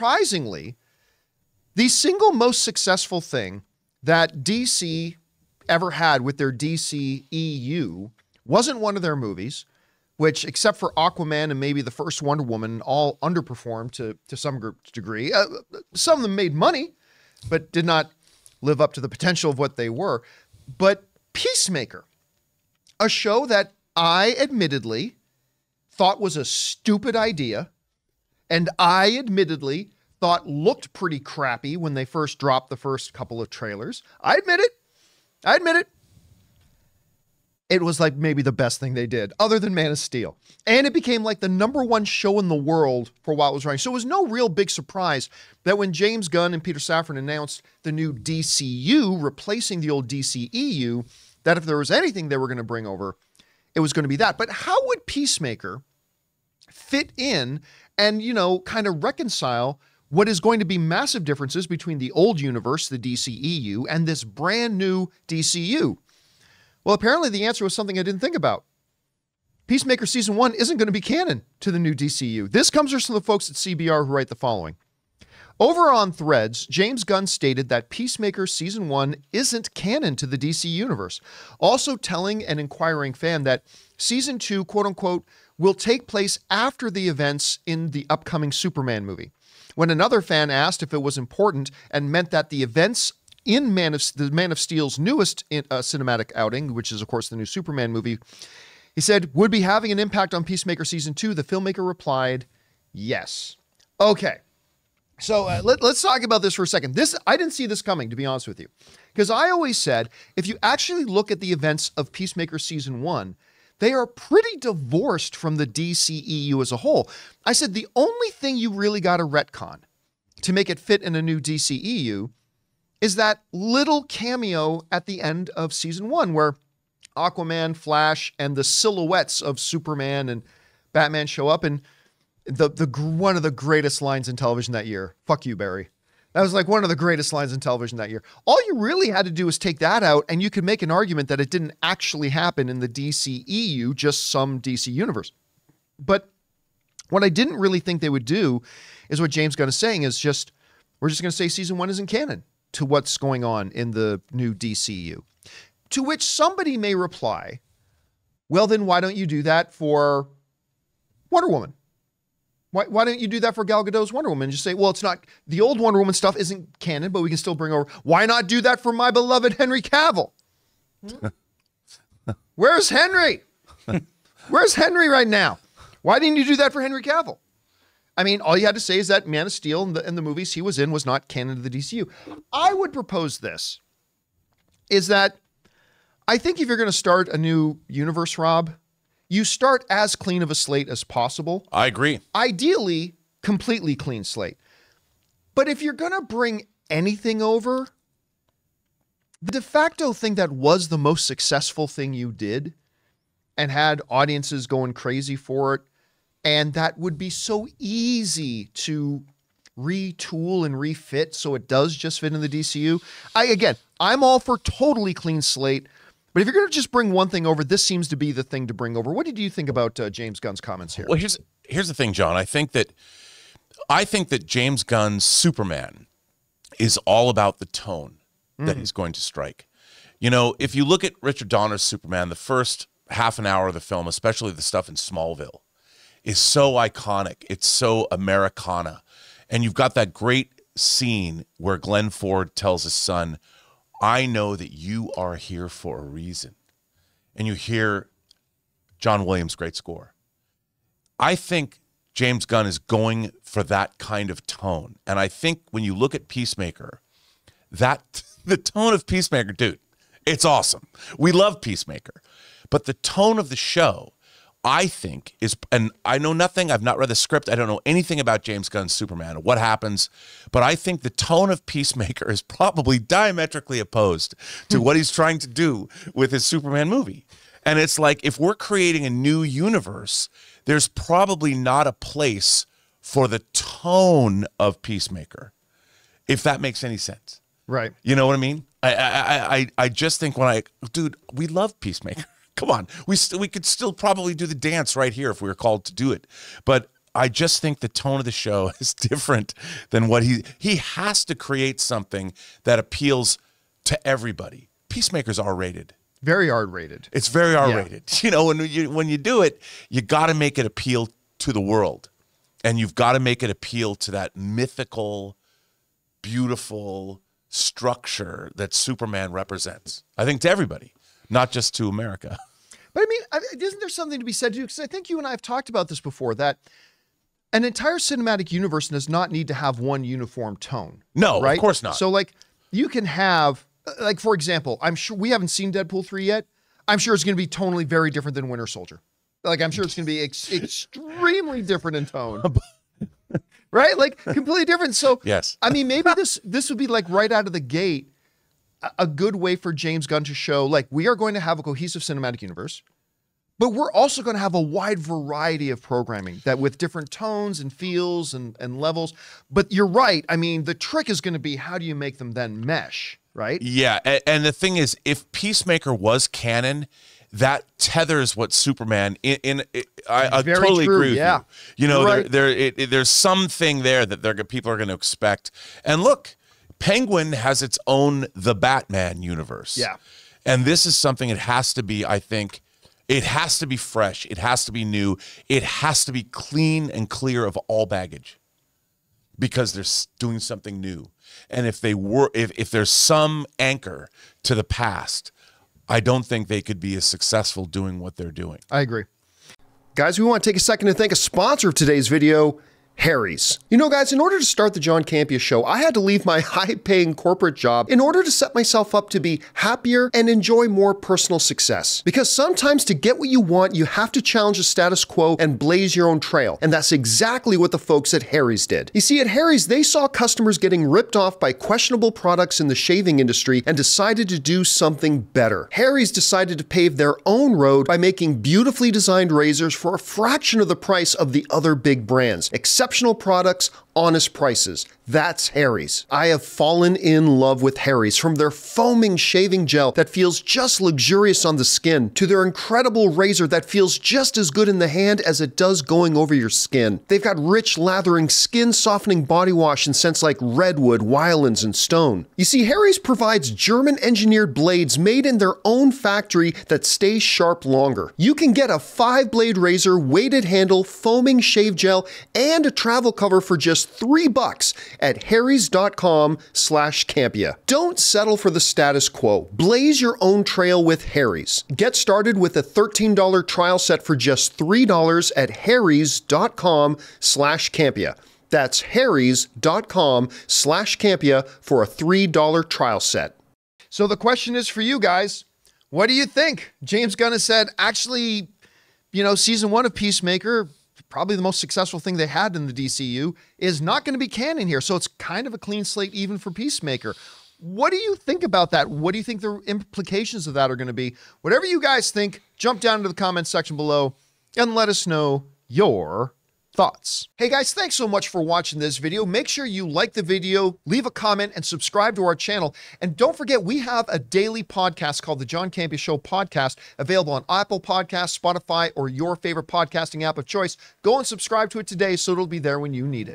surprisingly, the single most successful thing that DC ever had with their DC EU wasn't one of their movies, which, except for Aquaman and maybe the first Wonder Woman, all underperformed to, to some degree. Uh, some of them made money, but did not live up to the potential of what they were. But Peacemaker, a show that I admittedly thought was a stupid idea, and I admittedly thought looked pretty crappy when they first dropped the first couple of trailers. I admit it. I admit it it was like maybe the best thing they did, other than Man of Steel. And it became like the number one show in the world for while it was running. So it was no real big surprise that when James Gunn and Peter Safran announced the new DCU replacing the old DCEU, that if there was anything they were going to bring over, it was going to be that. But how would Peacemaker fit in and, you know, kind of reconcile what is going to be massive differences between the old universe, the DCEU, and this brand new DCU? Well, apparently the answer was something I didn't think about. Peacemaker Season 1 isn't going to be canon to the new DCU. This comes from the folks at CBR who write the following. Over on Threads, James Gunn stated that Peacemaker Season 1 isn't canon to the DC universe, also telling an inquiring fan that Season 2, quote unquote, will take place after the events in the upcoming Superman movie. When another fan asked if it was important and meant that the events in Man of the Man of Steel's newest uh, cinematic outing, which is of course the new Superman movie, he said would be having an impact on Peacemaker season two. The filmmaker replied, "Yes." Okay, so uh, let, let's talk about this for a second. This I didn't see this coming, to be honest with you, because I always said if you actually look at the events of Peacemaker season one. They are pretty divorced from the DCEU as a whole. I said the only thing you really got to retcon to make it fit in a new DCEU is that little cameo at the end of season one where Aquaman, Flash, and the silhouettes of Superman and Batman show up. And the, the one of the greatest lines in television that year. Fuck you, Barry. That was like one of the greatest lines in television that year. All you really had to do was take that out, and you could make an argument that it didn't actually happen in the DCEU, just some DC universe. But what I didn't really think they would do is what James Gunn is saying is just, we're just going to say season one isn't canon to what's going on in the new DCU. To which somebody may reply, well, then why don't you do that for Wonder Woman? Why, why don't you do that for Gal Gadot's Wonder Woman? Just say, well, it's not the old Wonder Woman stuff isn't canon, but we can still bring over. Why not do that for my beloved Henry Cavill? Hmm? Where's Henry? Where's Henry right now? Why didn't you do that for Henry Cavill? I mean, all you had to say is that Man of Steel and the, and the movies he was in was not canon to the DCU. I would propose this is that I think if you're going to start a new universe, Rob, you start as clean of a slate as possible. I agree. Ideally, completely clean slate. But if you're going to bring anything over, the de facto thing that was the most successful thing you did and had audiences going crazy for it and that would be so easy to retool and refit so it does just fit in the DCU. I again, I'm all for totally clean slate. But if you're going to just bring one thing over, this seems to be the thing to bring over. What did you think about uh, James Gunn's comments here? Well, here's here's the thing, John. I think that I think that James Gunn's Superman is all about the tone that mm. he's going to strike. You know, if you look at Richard Donner's Superman, the first half an hour of the film, especially the stuff in Smallville, is so iconic. It's so Americana. And you've got that great scene where Glenn Ford tells his son, I know that you are here for a reason. And you hear John Williams' great score. I think James Gunn is going for that kind of tone. And I think when you look at Peacemaker, that the tone of Peacemaker, dude, it's awesome. We love Peacemaker. But the tone of the show I think is, and I know nothing. I've not read the script. I don't know anything about James Gunn's Superman or what happens, but I think the tone of Peacemaker is probably diametrically opposed to hmm. what he's trying to do with his Superman movie. And it's like if we're creating a new universe, there's probably not a place for the tone of Peacemaker, if that makes any sense. Right. You know what I mean? I I I I just think when I, dude, we love Peacemaker. Come on, we st- we could still probably do the dance right here if we were called to do it. But I just think the tone of the show is different than what he he has to create something that appeals to everybody. Peacemaker's R rated. Very R rated. It's very R rated. You know, when you when you do it, you got to make it appeal to the world, and you've got to make it appeal to that mythical, beautiful structure that Superman represents. I think to everybody, not just to America. But I mean, isn't there something to be said too? Because I think you and I have talked about this before that an entire cinematic universe does not need to have one uniform tone. No, right? of course not. So, like, you can have, uh, like, for example, I'm sure we haven't seen Deadpool 3 yet. I'm sure it's going to be tonally very different than Winter Soldier. Like, I'm sure it's going to be ex- extremely different in tone. right? Like, completely different. So, Yes. I mean, maybe this this would be like right out of the gate a- good way for James Gunn to show like we are going to have a cohesive cinematic universe, but we're also going to have a wide variety of programming that with different tones and feels and, and levels. But you're right. I mean, the trick is going to be how do you make them then mesh, right? Yeah, and, and the thing is, if Peacemaker was canon, that tethers what Superman in. in I, I totally true, agree with yeah. you. You know, You're there, there it, it- there's something there that they're people are going to expect. And look, Penguin has its own the Batman universe. Yeah. and this is something it has to be. I think. It has to be fresh. It has to be new. It has to be clean and clear of all baggage because they're doing something new. And if they were, if, if there's some anchor to the past, I don't think they could be as successful doing what they're doing. I agree. Guys, we want to take a second to thank a sponsor of today's video, Harry's. You know, guys, in order to start the John Campea show, I had to leave my high paying corporate job in order to set myself up to be happier and enjoy more personal success. Because sometimes to get what you want, you have to challenge the status quo and blaze your own trail. And that's exactly what the folks at Harry's did. You see, at Harry's, they saw customers getting ripped off by questionable products in the shaving industry and decided to do something better. Harry's decided to pave their own road by making beautifully designed razors for a fraction of the price of the other big brands. Exceptional products, honest prices. That's Harry's. I have fallen in love with Harry's from their foaming shaving gel that feels just luxurious on the skin to their incredible razor that feels just as good in the hand as it does going over your skin. They've got rich, lathering, skin softening body wash in scents like redwood, wildlands, and stone. You see, Harry's provides German engineered blades made in their own factory that stay sharp longer. You can get a five blade razor, weighted handle, foaming shave gel, and a travel cover for just three bucks at harrys.com slash campea. Don't settle for the status quo. Blaze your own trail with Harry's. Get started with a $13 trial set for just $3 at harrys.com slash campea. That's harrys.com slash campea for a $3 trial set. So the question is for you guys, what do you think? James Gunn has said, actually, you know, season one of Peacemaker, probably the most successful thing they had in the DCU, is not going to be canon here. So it's kind of a clean slate even for Peacemaker. What do you think about that? What do you think the implications of that are going to be? Whatever you guys think, jump down into the comments section below and let us know your thoughts. Hey guys, thanks so much for watching this video. Make sure you like the video, leave a comment, and subscribe to our channel. And don't forget, we have a daily podcast called the John Campea Show Podcast, available on Apple Podcasts, Spotify, or your favorite podcasting app of choice. Go and subscribe to it today so it'll be there when you need it.